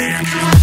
Yeah.